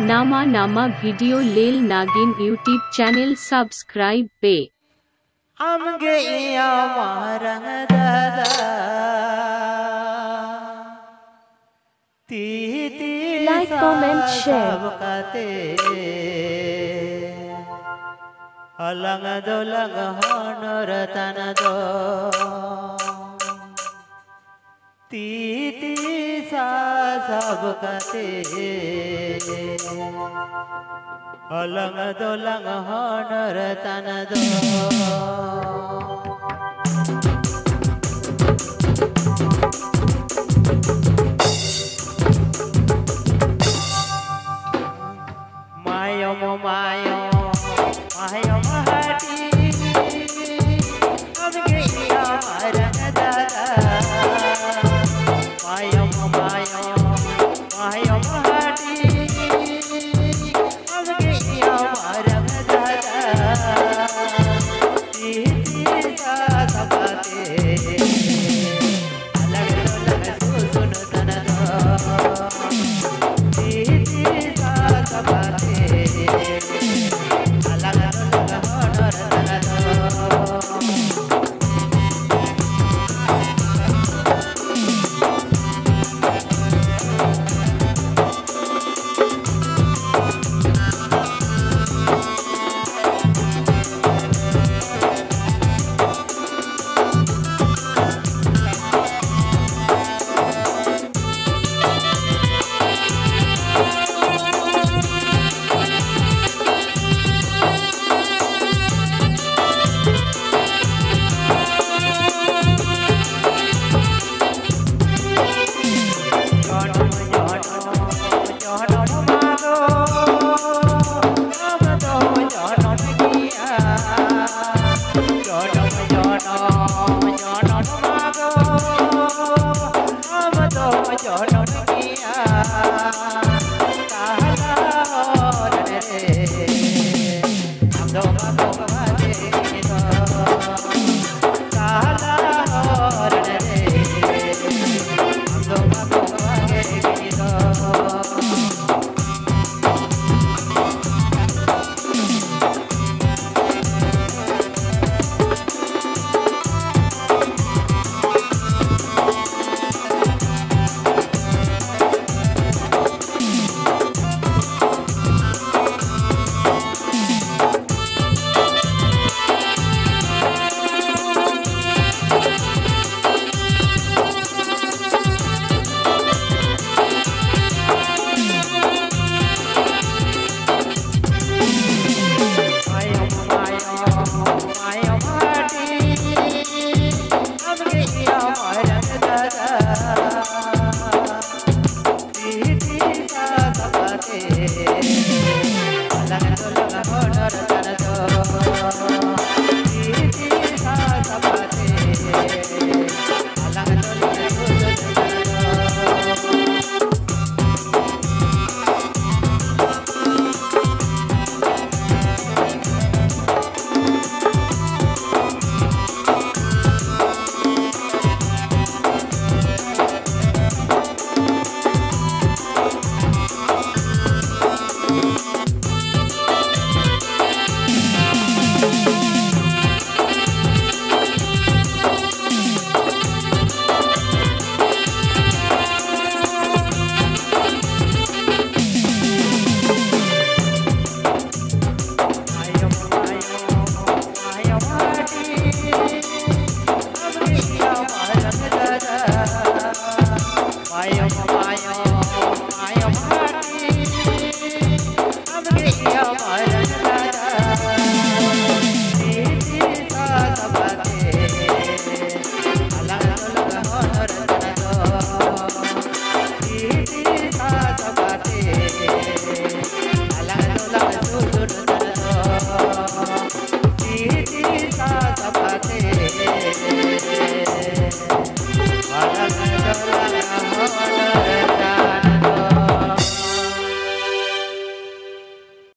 नामा नामा वीडियो लेल नागिन यूट्यूब चैनल सब्सक्राइब पे। मारंग दादा ती ती Like, comment, share. सबकाते अलंग दोलंग होनर तन दो। ती ती सा सबकाते अलंग दोलंग होनर तन दो